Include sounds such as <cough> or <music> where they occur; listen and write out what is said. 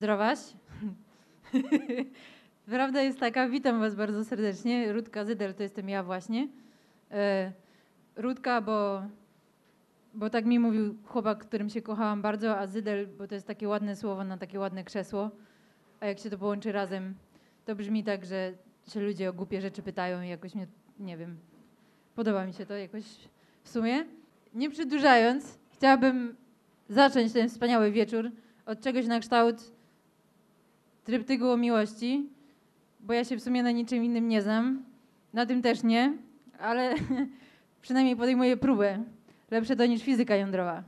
Zdrowaś. <laughs> Prawda jest taka, witam Was bardzo serdecznie. Rudka Zydel to jestem ja właśnie. E, Rudka, bo, bo tak mi mówił chłopak, którym się kochałam bardzo, a Zydel, bo to jest takie ładne słowo na takie ładne krzesło. A jak się to połączy razem, to brzmi tak, że się ludzie o głupie rzeczy pytają i jakoś mnie, nie wiem, podoba mi się to jakoś w sumie. Nie przedłużając, chciałabym zacząć ten wspaniały wieczór od czegoś na kształt tryptyku o miłości, bo ja się w sumie na niczym innym nie znam. Na tym też nie, ale <laughs> przynajmniej podejmuję próbę. Lepsze to niż fizyka jądrowa.